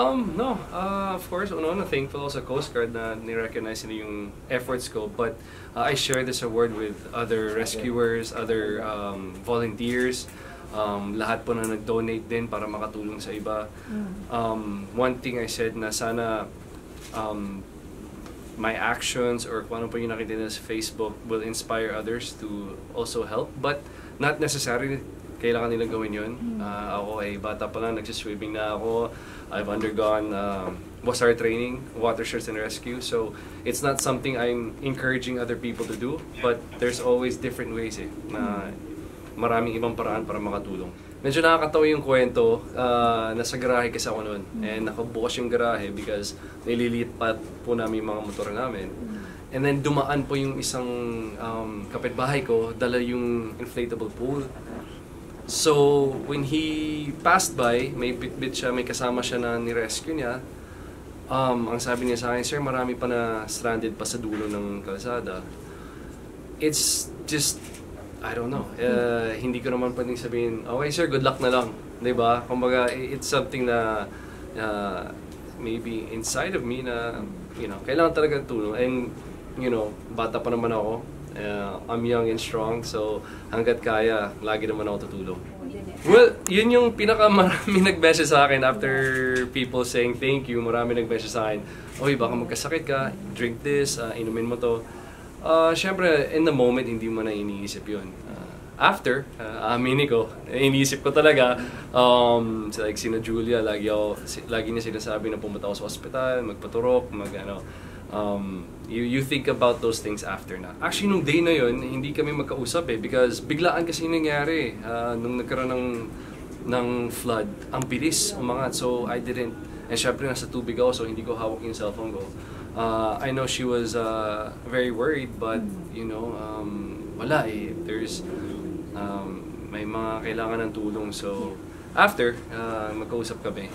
Um, no. Uh, of course, una-una, thankful ako sa Coast Guard na ni-recognize nila yung efforts ko. But uh, I share this award with other rescuers, other um, volunteers, um, lahat po na nag-donate din para makatulong sa iba. Um, one thing I said na sana um, my actions or kung ano po yung nakita nila sa Facebook will inspire others to also help. But not necessarily kailangan nilang gawin yun. Ah, ako ay bata pa lang, nagsiswimming na ako. I've undergone um, WASAR training, Water Search and Rescue. So, it's not something I'm encouraging other people to do. But there's always different ways eh, na maraming ibang paraan para makatulong. Medyo nakakatawa yung kwento. ah, nasa garahe kasi ako noon. And nakabukas yung garahe because nililiit pa po namin yung mga motor namin. And then dumaan po yung isang um, kapitbahay ko, dala yung inflatable pool. So, when he passed by, may bitbit siya, may kasama siya na ni-rescue niya. Um, ang sabi niya sa akin, Sir, marami pa na stranded pa sa dulo ng kalsada. It's just, I don't know. Uh, hindi ko naman pwedeng sabihin, okay sir, good luck na lang. 'Di ba? Kumbaga, i- it's something na uh, maybe inside of me na, you know, kailangan talaga ng tulong. And, you know, bata pa naman ako. Uh, I'm young and strong, so hanggat kaya, lagi naman ako tutulong. Well, yun yung pinaka marami nag-message sa akin after people saying thank you. Marami nag-message sa akin, Oy, baka magkasakit ka, drink this, uh, inumin mo to. Uh, Siyempre, in the moment, hindi mo na iniisip yun. Uh, after, uh, aminin ko, iniisip ko talaga, um, like sina Julia, lagi, ako, lagi niya sinasabi na pumunta ako sa ospital, magpaturok, mag ano, um, you, you think about those things after na. Actually, nung day na yun, hindi kami magkausap eh, because biglaan kasi nangyari. Uh, nung nagkaroon ng, ng flood, ang bilis umangat, so I didn't, and syempre nasa tubig ako, so hindi ko hawak yung cellphone ko. Uh, I know she was uh, very worried, but, you know, um, wala eh. There's, um, may mga kailangan ng tulong, so, after, uh, magkausap kami.